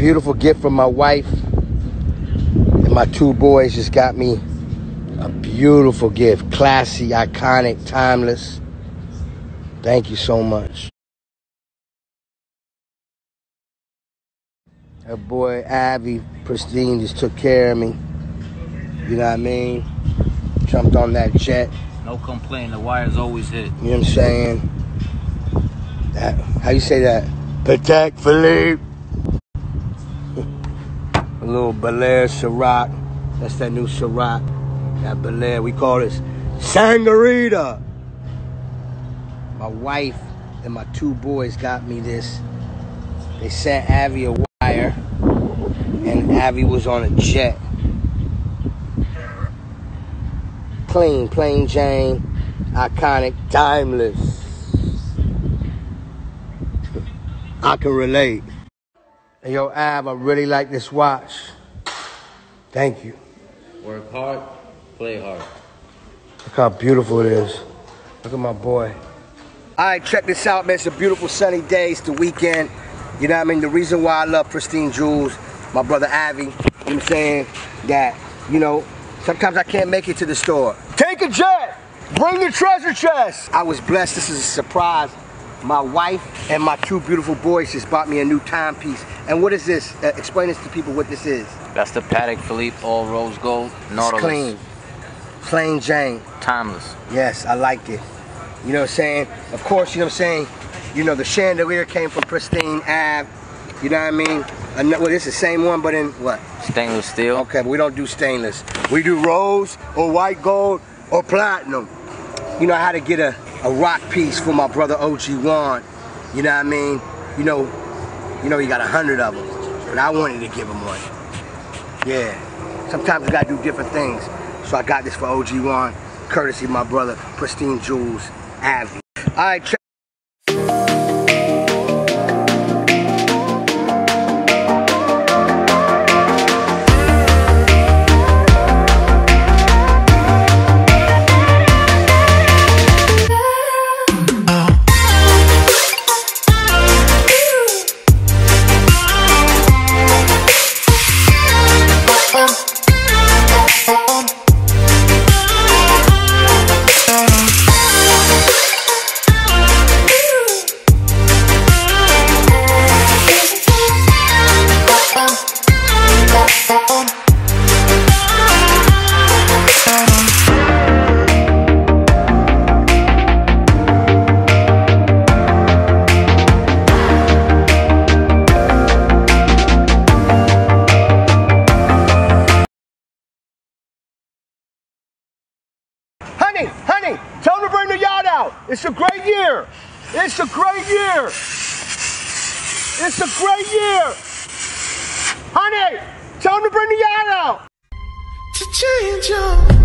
beautiful gift from my wife. And my two boys just got me a beautiful gift. Classy, iconic, timeless. Thank you so much. Her boy Avi Pristine just took care of me. You know what I mean? Jumped on that jet. No complaint. The wires always hit. You know what I'm saying? That, how you say that? Patek Philippe. Little Bel Air Ciroc. That's that new Ciroc. That Bel Air. We call this Sangarita. My wife and my two boys got me this. They sent Avi a wire, and Avi was on a jet. Clean, plain Jane, iconic, timeless. I can relate. Hey, yo, Av, I really like this watch. Thank you. Work hard, play hard. Look how beautiful it is. Look at my boy. All right, check this out, man. It's a beautiful sunny day. It's the weekend. You know what I mean? The reason why I love Pristine Jewels, my brother Avi, you know what I'm saying? That, you know, sometimes I can't make it to the store. Take a jet! Bring the treasure chest! I was blessed. This is a surprise. My wife and my two beautiful boys just bought me a new timepiece. And what is this? Uh, explain this to people what this is. That's the Patek Philippe All Rose Gold Nautilus. It's clean. Plain Jane. Timeless. Yes, I like it. You know what I'm saying? Of course, you know what I'm saying? You know, the chandelier came from Pristine Avi. You know what I mean? And, well, this is the same one, but in what? Stainless steel. Okay, but we don't do stainless. We do rose or white gold or platinum. You know how to get a, a rock piece for my brother OG Juan. You know what I mean? You know, you know he got a hundred of them, but I wanted to give him one. Yeah. Sometimes you gotta do different things. So I got this for OG Juan, courtesy my brother Pristine Jewels Avi. All right, check. It's a great year. It's a great year. It's a great year. Honey, tell him to bring the yacht out. to change your